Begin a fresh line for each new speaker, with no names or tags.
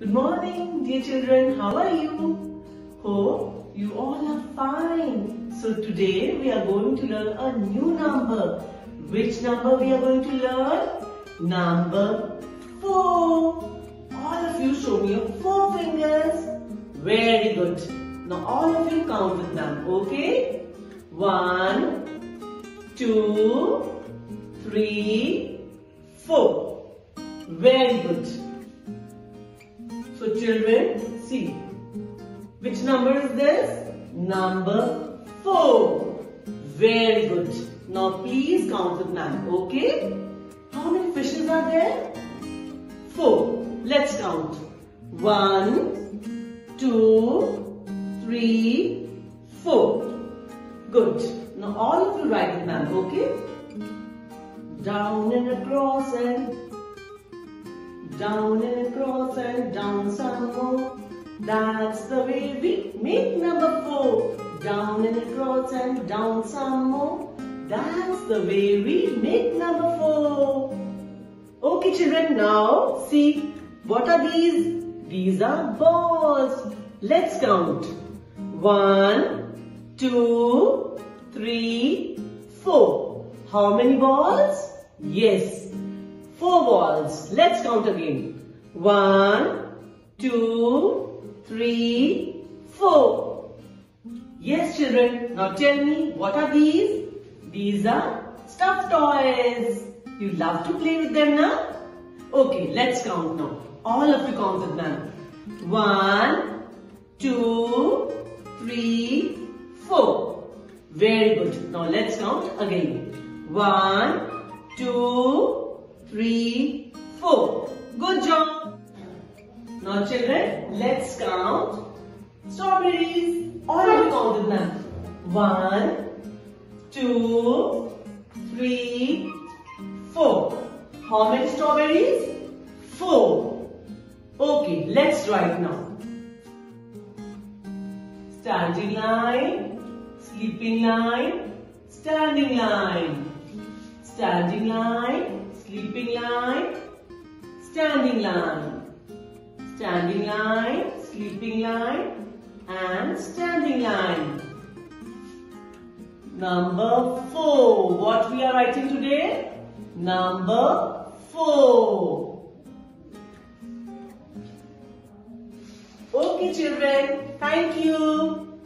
Good morning, dear children. How are you? Hope you all are fine. So today we are going to learn a new number. Which number we are going to learn? Number 4. All of you show me your 4 fingers. Very good. Now all of you count with them, okay? One, two, three, four. Very good. So children, see. Which number is this? Number 4. Very good. Now please count with me, okay? How many fishes are there? 4. Let's count. One, two, three, four. Good. Now all of you write it down, okay? Down and across and down and across and down some more. That's the way we make number four. Down and across and down some more. That's the way we make number four. Okay children, now see what are these? These are balls. Let's count. One, two, three, four. How many balls? Yes, four balls. Let's count again. One, two, three, four. Yes, children. Now tell me, what are these? These are stuffed toys. You love to play with them now? Okay, let's count now. All of you count with me. One, two, three, four. Very good. Now let's count again. One, two, three, four. Now children, let's count strawberries. All of you count with me. One, two, three, four. How many strawberries? Four. Okay, let's write now. Standing line, sleeping line, standing line. Standing line, sleeping line, standing line. Standing line, sleeping line and standing line. Number 4. What we are writing today? Number 4. Okay children, thank you.